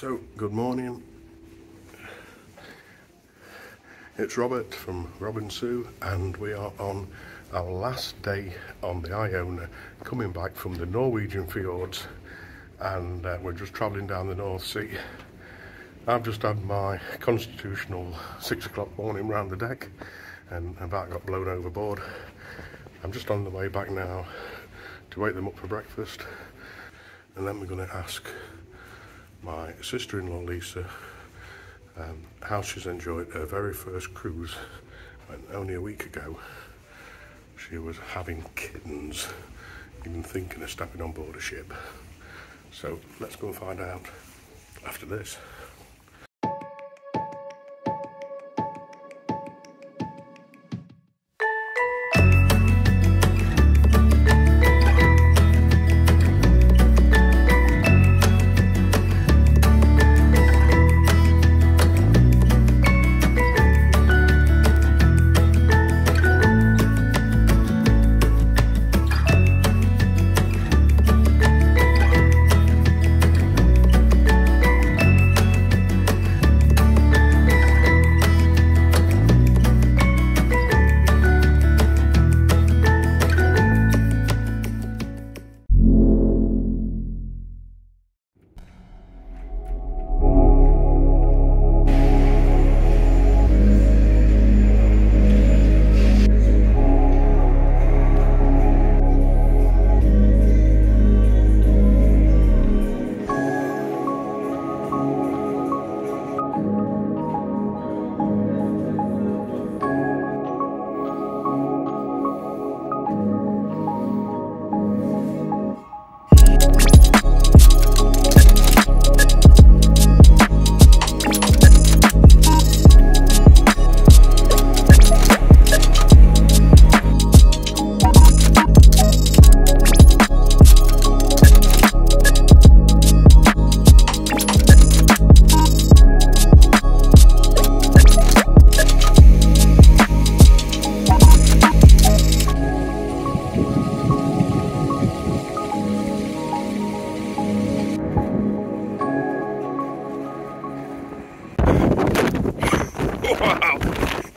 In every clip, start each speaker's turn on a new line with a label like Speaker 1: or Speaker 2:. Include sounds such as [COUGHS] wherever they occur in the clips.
Speaker 1: So, good morning. It's Robert from Rob and Sue, and we are on our last day on the Iona, coming back from the Norwegian fjords, and uh, we're just travelling down the North Sea. I've just had my constitutional six o'clock morning round the deck, and about got blown overboard. I'm just on the way back now to wake them up for breakfast, and then we're going to ask my sister-in-law Lisa um, how she's enjoyed her very first cruise when only a week ago she was having kittens even thinking of stepping on board a ship. So let's go and find out after this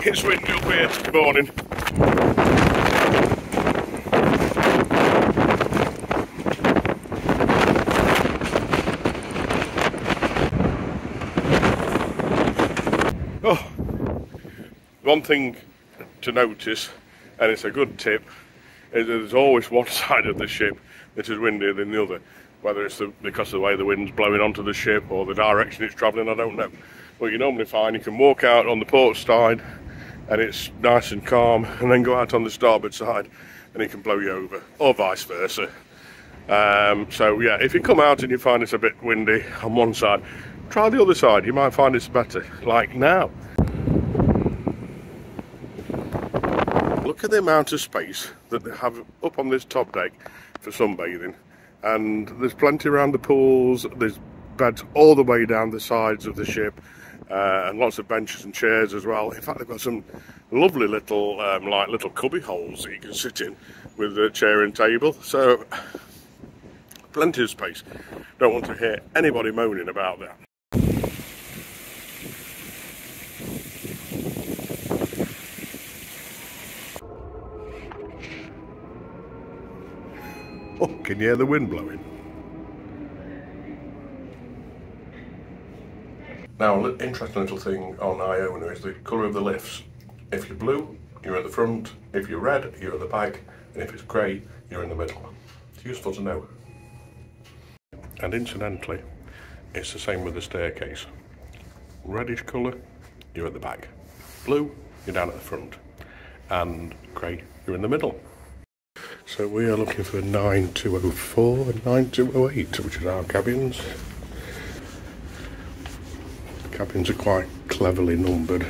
Speaker 1: it's windy up here this morning. Oh, one thing to notice, and it's a good tip, is that there's always one [LAUGHS] side of the ship that is windier than the other. Whether it's the, because of the way the wind's blowing onto the ship or the direction it's travelling, I don't know. But you normally find you can walk out on the port side and it's nice and calm, and then go out on the starboard side and it can blow you over, or vice versa. Um, so yeah, if you come out and you find it's a bit windy on one side, try the other side. You might find it's better. Like now. Look at the amount of space that they have up on this top deck for sunbathing, and there's plenty around the pools. There's beds all the way down the sides of the ship. Uh, and lots of benches and chairs as well. In fact, they've got some lovely little, um, like little cubby holes that you can sit in with a chair and table. So, plenty of space. Don't want to hear anybody moaning about that. Oh, can you hear the wind blowing? Now, an interesting little thing on Iona is the colour of the lifts. If you're blue, you're at the front. If you're red, you're at the back. And if it's grey, you're in the middle. It's useful to know. And incidentally, it's the same with the staircase. Reddish colour, you're at the back. Blue, you're down at the front. And grey, you're in the middle. So we are looking for 9204 and 9208, which is our cabins. Cabins are quite cleverly numbered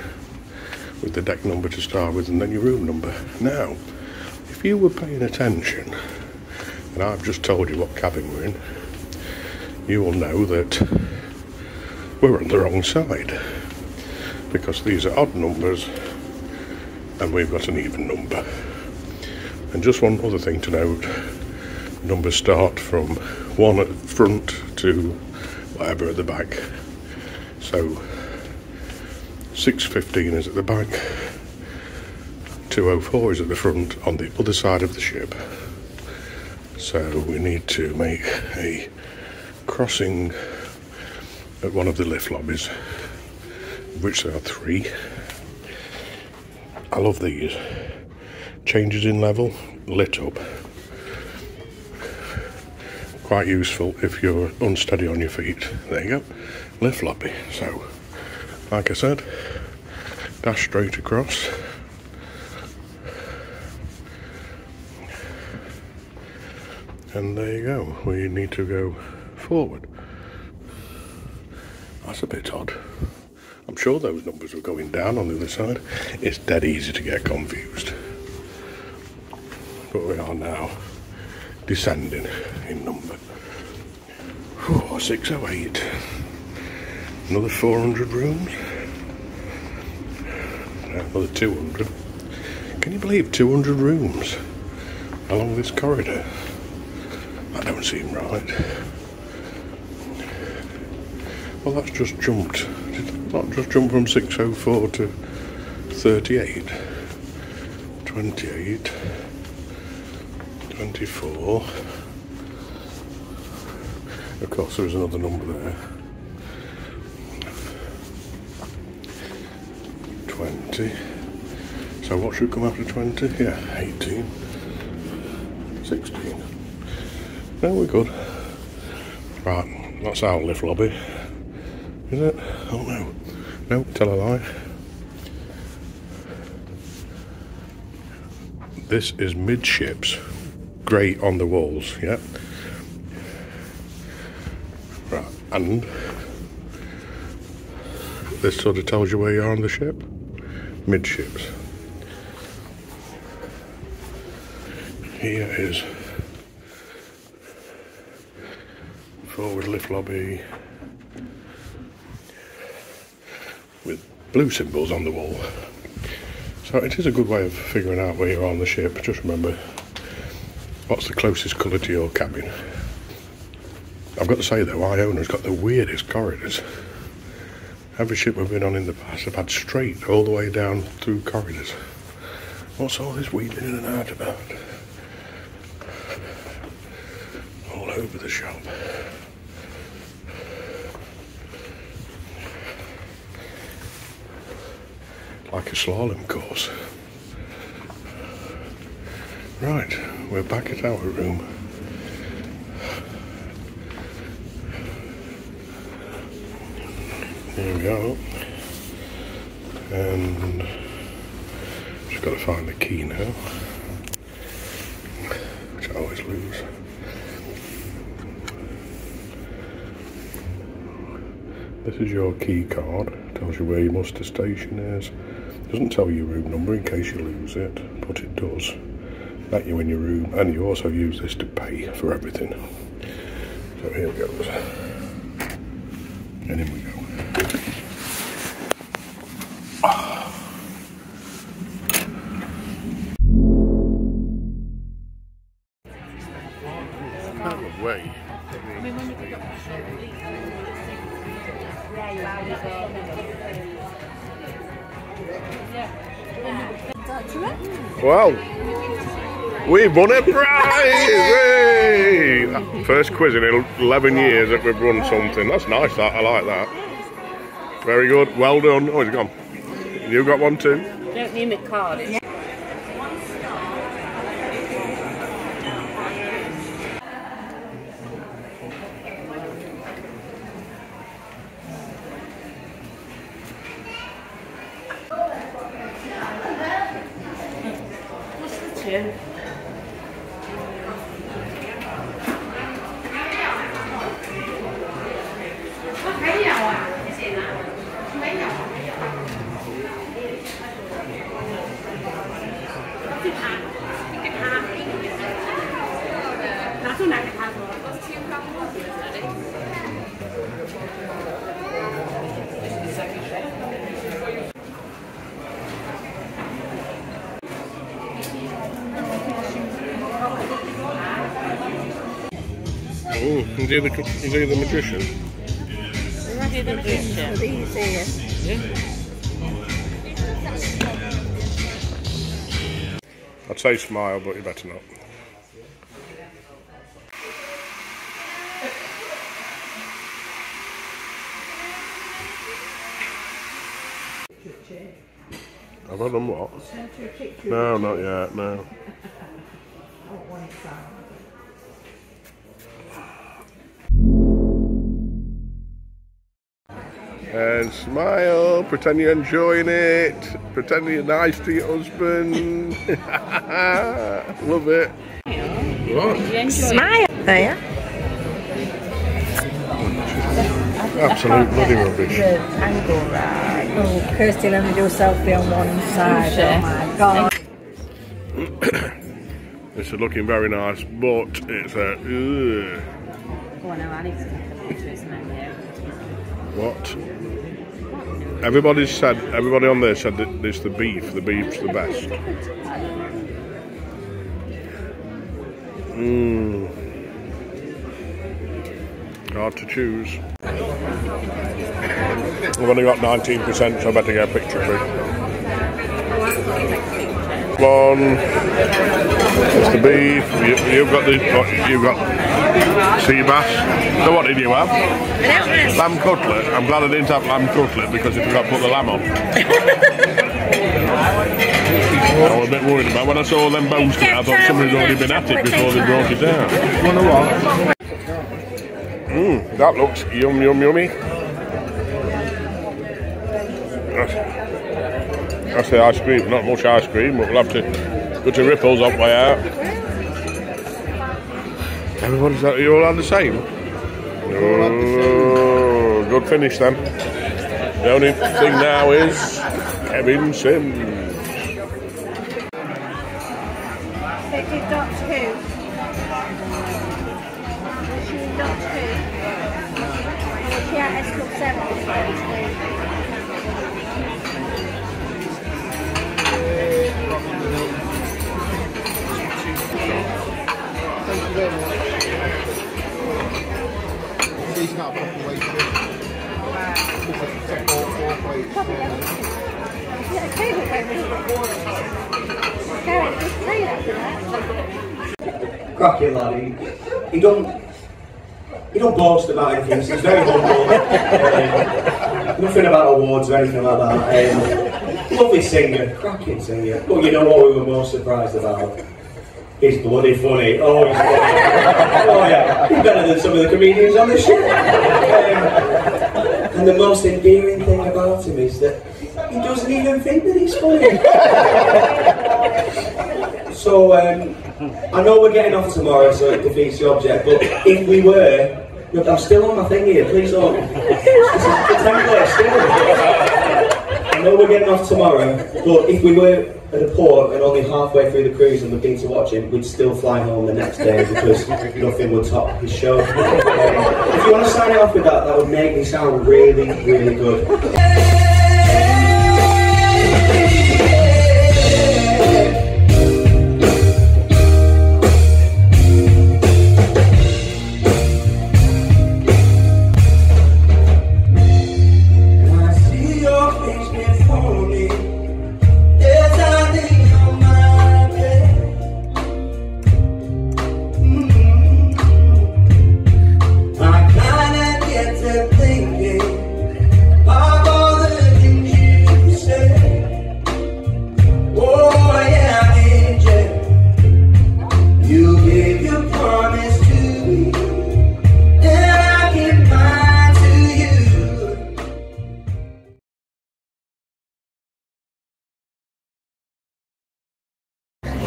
Speaker 1: with the deck number to start with and then your room number. Now, if you were paying attention, and I've just told you what cabin we're in, you will know that we're on the wrong side because these are odd numbers and we've got an even number. And just one other thing to note numbers start from one at the front to whatever at the back. So 615 is at the back, 204 is at the front on the other side of the ship. So we need to make a crossing at one of the lift lobbies, which there are three. I love these. Changes in level, lit up. Quite useful if you're unsteady on your feet. There you go. Lift lobby. So, like I said, dash straight across. And there you go. We need to go forward. That's a bit odd. I'm sure those numbers were going down on the other side. It's dead easy to get confused. But we are now descending in number. Oh, 608. Another 400 rooms. Another 200. Can you believe 200 rooms along this corridor? That don't seem right. Well, that's just jumped. Did not just jump from 604 to 38? 28. 24. Of course, there's another number there. 20. So what should come after 20? Yeah, 18. 16. No, we're good. Right, that's our lift lobby. Is it? Oh no. No, tell a lie. This is midships. Grey on the walls, yeah. Right, and this sort of tells you where you are on the ship. Midships. Here is forward lift lobby with blue symbols on the wall. So it is a good way of figuring out where you are on the ship. Just remember what's the closest colour to your cabin. I've got to say though, Iona's got the weirdest corridors. Every ship we've been on in the past have had straight all the way down through corridors. What's all this weaving in and out about? All over the shop. Like a slalom course. Right, we're back at our room. There we go. And just got to find the key now, which I always lose. This is your key card. Tells you where your muster station is. Doesn't tell you room number in case you lose it, but it does. Let you in your room, and you also use this to pay for everything. So here goes. And in we go. Well, we've won a prize! First quiz in 11 years that we've won something. That's nice, that. I like that. Very good. Well done. Oh, he's gone. You got one too?
Speaker 2: Don't need my card. What's the two?
Speaker 1: Oh, is he the, is he the magician?
Speaker 2: do the magician?
Speaker 3: These.
Speaker 1: I'd say smile, but you better not. Have I done what? No, not yet, no. [LAUGHS] And smile, pretend you're enjoying it, pretend you're nice to your husband. [LAUGHS] Love it. What?
Speaker 3: Smile. Oh, there.
Speaker 1: Absolute bloody rubbish.
Speaker 3: The angle right. Oh, Kirsty, let me do a selfie on one side.
Speaker 2: Sure.
Speaker 3: Oh my god. [COUGHS]
Speaker 1: This is looking very nice, but it's a. ugh.
Speaker 2: Oh no, I need to take a picture.
Speaker 1: What? Everybody said, everybody on there said that it's the beef, the beef's the best. Mmm. Hard to choose. I've only got 19%, so I better get a picture of it. One. It's the beef. You, you've got the. You've got sea bass. So what did you have? Lamb cutlet. I'm glad I didn't have lamb cutlet because if I got to put the lamb on. [LAUGHS] I was a bit worried about when I saw them boasting. I thought somebody's already been at it before they brought it down. Mmm, that looks yum yum yummy. That's, that's the ice cream. Not much ice cream, but we'll have to go to Ripples up way out. Everybody's you all on the same? Oh, good finish then. The only thing now is Kevin
Speaker 3: Simm's.
Speaker 4: Cracking lad. He, he don't he don't boast about anything. He's very humble. Um, nothing about awards or anything like that. Um, lovely singer, cracking singer. But you know what we were most surprised about? He's bloody funny. Oh, he's funny. oh yeah, he's better than some of the comedians on the show. Um, and the most endearing thing about him is that he doesn't even think that he's funny. So um, I know we're getting off tomorrow, so it defeats the object. But if we were, look, I'm still on my thing here. Please don't. This is the template still. I know we're getting off tomorrow, but if we were at a port and only halfway through the cruise and we'd been to watch him, we'd still fly home the next day because nothing would top his show. Um, if you want to sign it off with that, that would make me sound really, really good.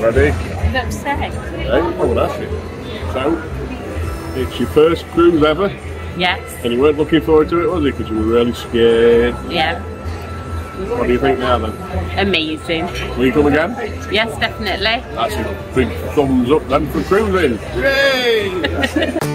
Speaker 1: Ready?
Speaker 2: Don't say.
Speaker 1: Hey, oh, that's it. So, it's your first cruise ever,
Speaker 2: Yes.
Speaker 1: and you weren't looking forward to it, was it? Because you were really scared.
Speaker 2: Yeah.
Speaker 1: What do you think now then?
Speaker 2: Amazing.
Speaker 1: Will you come again?
Speaker 2: Yes, definitely.
Speaker 1: That's a big thumbs up then for cruising. Yay! [LAUGHS]